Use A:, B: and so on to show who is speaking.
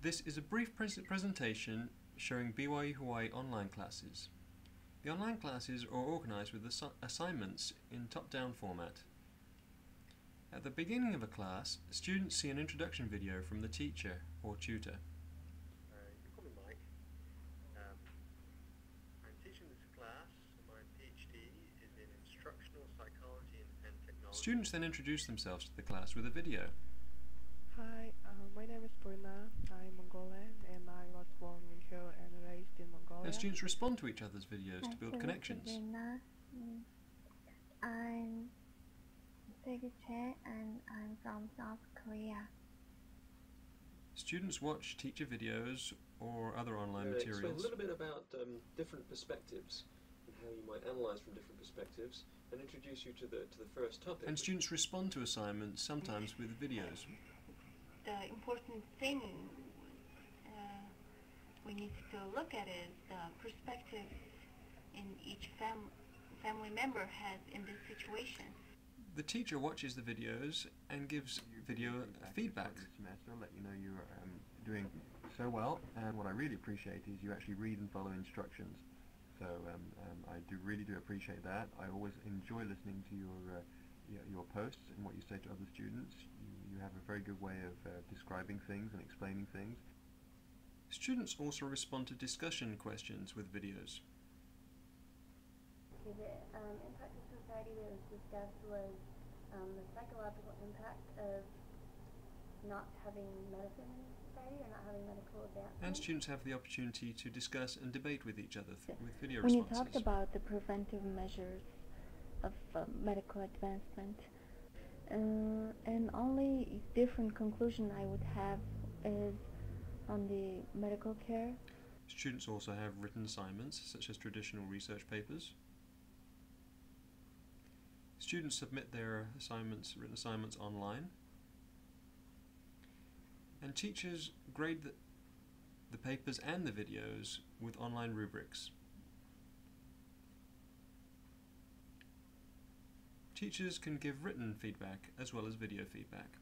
A: This is a brief pres presentation showing BYU Hawaii online classes. The online classes are organised with assi assignments in top-down format. At the beginning of a class, students see an introduction video from the teacher or tutor.
B: Uh, you call me Mike. Um, I'm teaching this class. My PhD is in instructional psychology and, and technology.
A: Students then introduce themselves to the class with a video.
C: Hi, uh, my name is Bruna. I'm Mongolian and I was born in here and raised in Mongolia.
A: And students respond to each other's videos to build connections.
D: Mm. I'm Peggy Che and I'm from South Korea.
A: Students watch teacher videos or other online
E: Uh, Explain a little bit about um, different perspectives and how you might analyse from different perspectives, and introduce you to the to the first topic.
A: And students respond to assignments, sometimes with videos.
F: the important thing uh, we need to look at is the perspective in each fam- family member has in this situation.
A: The teacher watches the videos and gives video feedback.
G: This semester, let you know you're um, doing so well, and what I really appreciate is you actually read and follow instructions. So um, um, I do really do appreciate that. I always enjoy listening to your uh, your, your posts and what you say to other students. You, you have a very good way of uh, describing things and explaining things.
A: Students also respond to discussion questions with videos.
H: Okay, the um, impact of society that was discussed was um, the psychological impact of not having medicine in society or not having medical advancement.
A: And students have the opportunity to discuss and debate with each other th- with video responses.
D: When you talked about the preventive measures of uh, medical advancement, uh, and only different conclusion I would have is on the medical care.
A: Students also have written assignments, such as traditional research papers. Students submit their assignments, written assignments online. And teachers grade the, the papers and the videos with online rubrics. Teachers can give written feedback as well as video feedback.